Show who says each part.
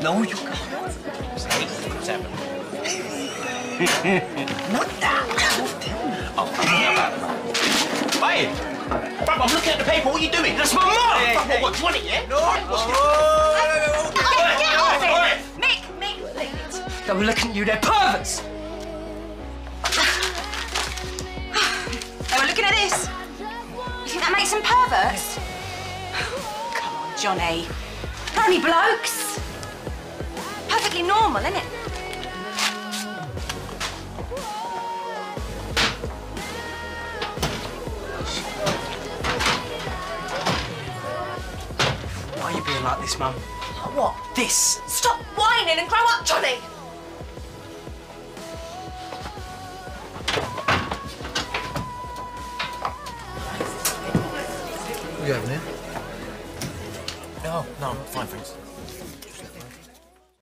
Speaker 1: No, you can't. Eight, seven. Not that. Oh, Hey! Bruv, I'm looking at the paper. What are you doing? That's my mum!
Speaker 2: Hey, hey.
Speaker 1: What, do you want it, yeah? No.
Speaker 3: Get, oh. get off it! Mick, Mick, leave
Speaker 2: They were looking at you, they're perverts!
Speaker 3: They were looking at this. You think that makes them perverts? Come on, Johnny. They're only blokes. Perfectly normal, isn't it?
Speaker 2: Why are you being like this, Mum?
Speaker 3: What?
Speaker 2: This!
Speaker 3: Stop whining and grow up, Johnny!
Speaker 4: What are you having here?
Speaker 1: No, no, fine, thanks.